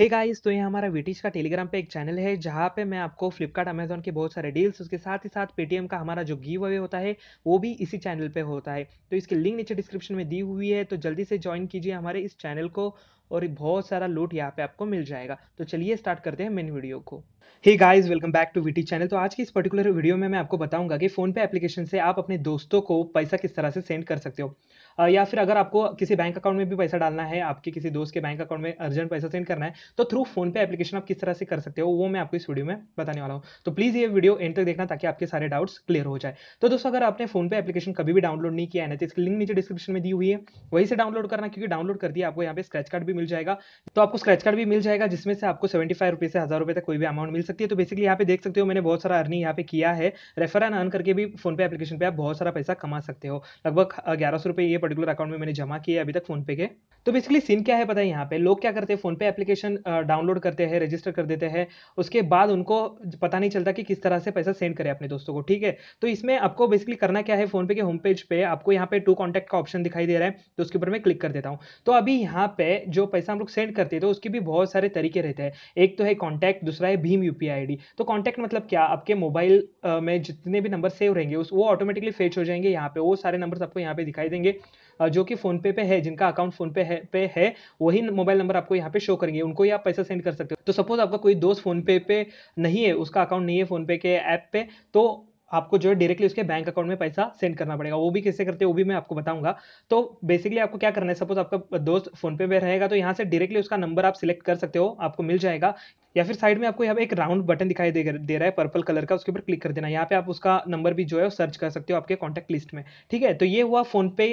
हे hey guys तो ये हमारा वीटीज का टेलीग्राम पे एक चैनल है, जहाँ पे मैं आपको फ्लिपकार्ट अमेजोन के बहुत सारे डील्स उसके साथ ही साथ पेटीएम का हमारा जो गिव अवे होता है, वो भी इसी चैनल पे होता है। तो इसकी लिंक नीचे डिस्क्रिप्शन में दी हुई है तो जल्दी से ज्वाइन कीजिए हमारे इस चैनल को और बहुत सारा लूट यहाँ पे आपको मिल जाएगा। तो चलिए स्टार्ट करते हैं मेन वीडियो को। Hey guys welcome back to VT channel तो आज की इस पर्टिकुलर वीडियो में मैं आपको बताऊँगा कि फ़ोन पे एप्लीकेशन से आप अपने दोस्तों को पैसा किस तरह से सेंड कर सकते हो। या फिर अगर आपको किसी बैंक अकाउंट में भी पैसा डालना है, आपके किसी दोस्त के बैंक अकाउंट में अर्जेंट पैसा सेंड करना है तो थ्रू फ़ोन पे एप्लीकेशन आप किस तरह से कर सकते हो, वो मैं आपको इस वीडियो में बताने वाला हूँ। तो प्लीज़ ये वीडियो एंड तक देखना ताकि आपके सारे डाउट्स क्लियर हो जाए। तो दोस्तों, अगर आपने फ़ोन पे एप्लीकेशन कभी भी डाउनलोड नहीं किया है ना तो इसकी लिंक नीचे डिस्क्रिप्शन में दी हुई है। वहीं से डाउनलोड करना, क्योंकि डाउनलोड कर दिया, आपको यहाँ पे स्क्रैच कार्ड भी मिल जाएगा। तो आपको स्क्रैच कार्ड भी मिल जाएगा, जिसमें से आपको सेवेंटी फाइव रुपीज़ से हज़ार रुपये तक कोई भी अमाउंट मिल सकती है। तो बेसिकली यहाँ पे देख सकते हो, मैंने बहुत सारा अर्निंग यहाँ पे किया है। रेफर एंड अर्न करके भी फ़ोन पे एप्लीकेशन पे आप बहुत सारा पैसा कमा सकते हो। लगभग ग्यारह सौ रुपये ये पर्टिकुलर अकाउंट में मैंने जमा किया अभी तक फ़ोन पे के। तो बेसिकली सीन क्या है पता है यहाँ पे? लोग क्या करते हैं? फ़ोन पे एप्लीकेशन डाउनलोड करते हैं रजिस्टर कर देते हैं। उसके बाद उनको पता नहीं चलता कि किस तरह से पैसा सेंड करें अपने दोस्तों को, ठीक है? तो इसमें आपको बेसिकली करना क्या है? फ़ोन पे के होम पेज पे आपको यहाँ पे टू कॉन्टैक्ट का ऑप्शन दिखाई दे रहा है तो उसके ऊपर मैं क्लिक कर देता हूँ। तो अभी यहाँ पे जो पैसा हम लोग सेंड करते हैं तो उसके भी बहुत सारे तरीके रहते हैं। एक तो है कॉन्टैक्ट दूसरा है भीम यूपीआई तो कॉन्टैक्ट मतलब क्या? आपके मोबाइल में जितने भी नंबर सेव रहेंगे वो ऑटोमेटिकली फेच हो जाएँगे यहाँ पे। वो सारे नंबर आपको यहाँ पे दिखाई देंगे। जो कि फ़ोन पे है जिनका अकाउंट फ़ोन पे है पे है वही मोबाइल नंबर आपको यहाँ पे शो करेंगे। उनको ही आप पैसा सेंड कर सकते हो। तो सपोज़ आपका कोई दोस्त फ़ोन पे नहीं है उसका अकाउंट नहीं है फ़ोन पे के ऐप पे तो आपको जो है डायरेक्टली उसके बैंक अकाउंट में पैसा सेंड करना पड़ेगा। वो भी कैसे करते हैं वो भी मैं आपको बताऊँगा। तो बेसिकली आपको क्या करना है सपोज़ आपका दोस्त फ़ोन पे रहेगा तो यहाँ से डायरेक्टली उसका नंबर आप सिलेक्ट कर सकते हो आपको मिल जाएगा। या फिर साइड में आपको यहाँ पे एक राउंड बटन दिखाई दे, दे रहा है पर्पल कलर का उसके ऊपर क्लिक कर देना। यहाँ पे आप उसका नंबर भी जो है सर्च कर सकते हो आपके कॉन्टैक्ट लिस्ट में। ठीक है? तो ये हुआ फ़ोन पे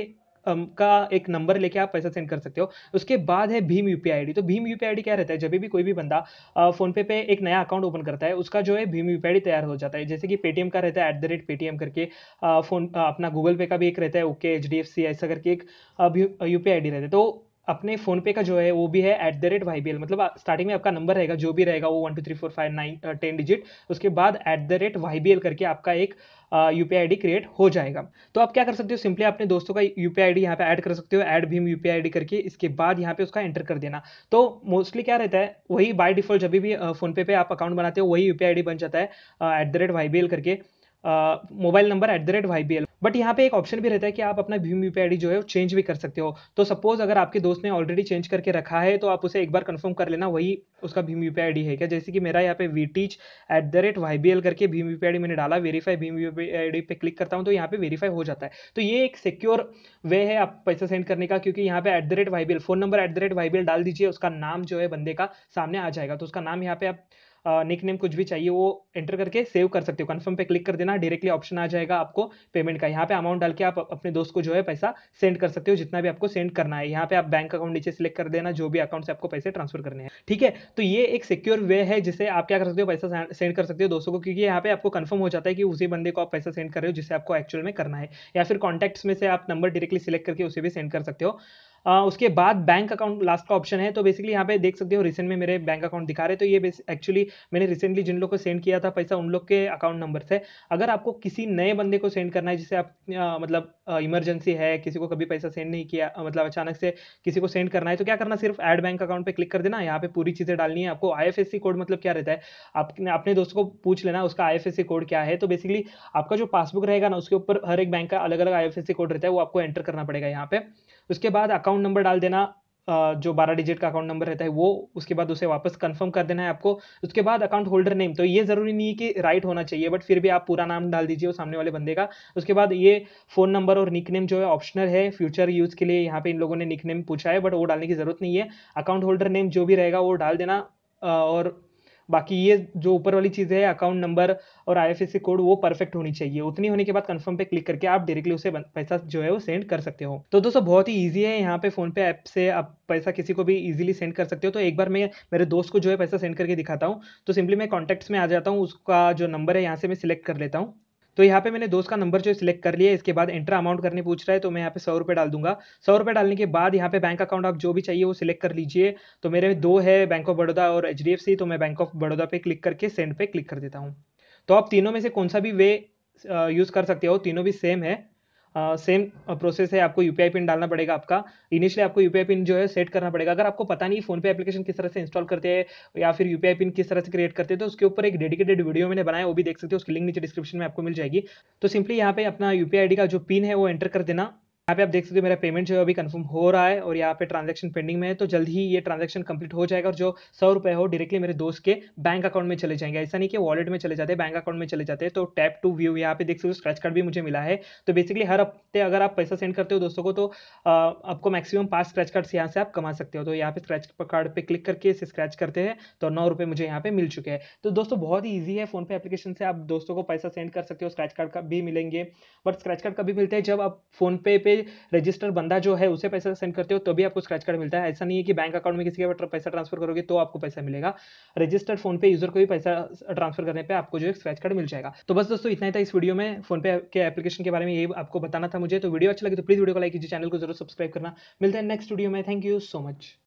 का एक नंबर लेके आप पैसा सेंड कर सकते हो। उसके बाद है भीम यूपीआई तो भीम यूपीआई क्या रहता है? जब भी कोई भी बंदा फोनपे पे एक नया अकाउंट ओपन करता है, उसका जो है भीम यूपीआई तैयार हो जाता है। जैसे कि पेटीएम का रहता है एट द रेट पेटीएम करके फ़ोन अपना गूगल पे का भी एक रहता है, okay H D F C ऐसा करके एक यू पी रहता है। तो अपने फ़ोन पे का जो है, वो भी है at the rate Y B L मतलब स्टार्टिंग में आपका नंबर रहेगा, जो भी रहेगा, वो one two three four five nine ten digit उसके बाद at the rate Y B L करके आपका एक यूपीआई आईडी क्रिएट हो जाएगा। तो आप क्या कर सकते हो? सिंपली अपने दोस्तों का यूपीआई आईडी यहाँ पे ऐड कर सकते हो। ऐड भीम यूपीआई आईडी करके, इसके बाद यहाँ पे उसका एंटर कर देना। तो मोस्टली क्या रहता है, वही बाय डिफ़ॉल्ट जब भी फ़ोन पे पे आप अकाउंट बनाते हो, वही यूपीआई आईडी बन जाता है at the rate Y B L करके। Mobile number at the rate Y B L but यहाँ पे एक ऑप्शन भी रहता है कि आप अपना भीम यू पी जो है चेंज भी कर सकते हो। तो सपोज़ अगर आपके दोस्त ने ऑलरेडी चेंज करके रखा है तो आप उसे एक बार कंफर्म कर लेना, वही उसका भीम यू पी है क्या? जैसे कि मेरा यहाँ पे V teach at the rate Y B L करके भीम यू पी मैंने डाला वेरीफाई भीम यू पी पे क्लिक करता हूँ तो यहाँ पे वेरीफाई हो जाता है। तो ये एक सिक्योर वे है आप पैसा सेंड करने का, क्योंकि यहाँ पे at the rate Y B L phone number at the rate Y B L डाल दीजिए, उसका नाम जो है बंदे का सामने आ जाएगा। तो उसका नाम यहाँ पे आप निक नेम कुछ भी चाहिए, वो एंटर करके सेव कर सकते हो। कन्फर्म पे क्लिक कर देना डायरेक्टली ऑप्शन आ जाएगा आपको पेमेंट का। यहाँ पे अमाउंट डाल के आप अपने दोस्त को जो है पैसा सेंड कर सकते हो, जितना भी आपको सेंड करना है। यहाँ पे आप बैंक अकाउंट नीचे सिलेक्ट कर देना, जो भी अकाउंट से आपको पैसे ट्रांसफ़र करने हैं। ठीक है? तो ये एक सिक्योर वे है जिससे आप क्या कर सकते हो, पैसा सेंड कर सकते हो दोस्तों को, क्योंकि यहाँ पे आपको कन्फर्म हो जाता है कि उसी बंदे को आप पैसा सेंड कर रहे हो जिससे आपको एक्चुअल में करना है। या फिर कॉन्टैक्ट्स में से आप नंबर डायरेक्टली सिलेक्ट करके उसे भी सेंड कर सकते हो। आ, उसके बाद बैंक अकाउंट लास्ट का ऑप्शन है तो बेसिकली यहाँ पे देख सकते हो रिसेंट में मेरे बैंक अकाउंट दिखा रहे तो ये एक्चुअली मैंने रिसेंटली जिन लोग को सेंड किया था पैसा उन लोग के अकाउंट नंबर से अगर आपको किसी नए बंदे को सेंड करना है जिसे आप आ, मतलब इमरजेंसी है किसी को कभी पैसा सेंड नहीं किया मतलब अचानक से किसी को सेंड करना है तो क्या करना सिर्फ़ एड बैंक अकाउंट पर क्लिक कर देना यहाँ पे पूरी चीज़ें डालनी है। आपको आईएफएससी कोड मतलब क्या रहता है आपने अपने दोस्त को पूछ लेना उसका आईएफएससी कोड क्या है तो बेसिकली आपका जो पासबुक रहेगा ना उसके ऊपर हर एक बैंक का अलग अलग आई कोड रहता है वो आपको एंटर करना पड़ेगा यहाँ पे। उसके बाद अकाउंट नंबर डाल देना जो बारह डिजिट का अकाउंट नंबर रहता है, वो उसके बाद उसे वापस कंफर्म कर देना है आपको। उसके बाद अकाउंट होल्डर नेम तो ये ज़रूरी नहीं है कि राइट होना चाहिए बट फिर भी आप पूरा नाम डाल दीजिए वो सामने वाले बंदे का। उसके बाद ये फ़ोन नंबर और निक नेम जो है ऑप्शनल है फ्यूचर यूज़ के लिए यहाँ पे इन लोगों ने निक नेम पूछा है बट वो डालने की ज़रूरत नहीं है। अकाउंट होल्डर नेम जो भी रहेगा वो डाल देना और बाकी ये जो ऊपर वाली चीज़ है अकाउंट नंबर और आई कोड वो परफेक्ट होनी चाहिए। उतनी होने के बाद कंफर्म पे क्लिक करके आप डायरेक्टली उसे पैसा जो है वो सेंड कर सकते हो। तो दोस्तों, बहुत ही ईजी है यहाँ पे फ़ोन पे ऐप से आप पैसा किसी को भी इजीली सेंड कर सकते हो। तो एक बार मैं मेरे दोस्त को जो है पैसा सेंड करके दिखाता हूँ। तो सिंपली मैं कॉन्टैक्ट्स में आ जाता हूँ, उसका जो नंबर है, यहाँ से मैं सिलेक्ट कर लेता हूँ। तो यहाँ पे मैंने दोस्त का नंबर जो सिलेक्ट कर लिया इसके बाद एंटर अमाउंट करने पूछ रहा है तो मैं यहाँ पे सौ रुपये डाल दूँगा। सौ रुपये डालने के बाद यहाँ पे बैंक अकाउंट आप जो भी चाहिए वो सिलेक्ट कर लीजिए। तो मेरे दो है बैंक ऑफ़ बड़ौदा और एच तो मैं बैंक ऑफ़ बड़ौदा पे क्लिक करके सेंड पे क्लिक कर देता हूँ। तो आप तीनों में से कौन सा भी वे यूज़ कर सकते हो, तीनों भी सेम है। सेम प्रोसेस है, आपको यूपीआई पिन डालना पड़ेगा आपका। इनिशियली आपको यूपीआई पिन जो है सेट करना पड़ेगा। अगर आपको पता नहीं फ़ोन पे एप्लीकेशन किस तरह से इंस्टॉल करते हैं या फिर यूपीआई पिन किस तरह से क्रिएट करते हैं तो उसके ऊपर एक डेडिकेटेड वीडियो मैंने बनाया वो भी देख सकते हो, उसकी लिंक नीचे डिस्क्रिप्शन में आपको मिल जाएगी। तो सिंपली यहाँ पे अपना यूपीआई का जो पिन है, वो एंटर कर देना। यहाँ पे आप देख सकते हो मेरा पेमेंट जो है अभी कंफर्म हो रहा है और यहाँ पे ट्रांजैक्शन पेंडिंग में है तो जल्द ही ये ट्रांजैक्शन कंप्लीट हो जाएगा और जो सौ रुपए हो डायरेक्टली मेरे दोस्त के बैंक अकाउंट में चले जाएँगे। ऐसा नहीं कि वॉलेट में चले जाते हैं बैंक अकाउंट में चले जाते हैं तो टैप टू व्यू यहाँ पे देख सकते हो स्क्रैच कार्ड भी मुझे मिला है। तो बेसिकली हर हफ़्ते अगर आप पैसा सेंड करते हो दोस्तों को तो आपको मैक्सिमम पाँच स्क्रैच कार्ड यहाँ से आप कमा सकते हो। तो यहाँ पे स्क्रैच कार्ड पे क्लिक करके इसे स्क्रैच करते हैं तो नौ रुपये मुझे यहाँ पे मिल चुके हैं। तो दोस्तों बहुत ही ईजी है फ़ोन पे एप्लीकेशन से आप दोस्तों को पैसा सेंड कर सकते हो स्क्रैच कार्ड का भी मिलेंगे। बट स्क्रैच कार्ड कभी मिलते हैं जब आप फ़ोन पे पे रजिस्टर बंदा जो है, उसे पैसा सेंड करते हो तो भी आपको स्क्रैच कार्ड मिलता है। ऐसा नहीं है कि बैंक अकाउंट में किसी का पैसा ट्रांसफ़र करोगे तो आपको पैसा मिलेगा। रजिस्टर्ड फ़ोन पे यूज़र को भी पैसा ट्रांसफ़र करने पर आपको जो है स्क्रैच कार्ड मिल जाएगा। तो बस दोस्तों, इतना ही था इस वीडियो में। फ़ोन पे के एप्लीकेशन के बारे में ये आपको बताना था मुझे। तो वीडियो अच्छा लगे तो प्लीज़ वीडियो को लाइक कीजिए चैनल को ज़रूर सब्सक्राइब करना। मिलता है नेक्स्ट वीडियो में। Thank you so much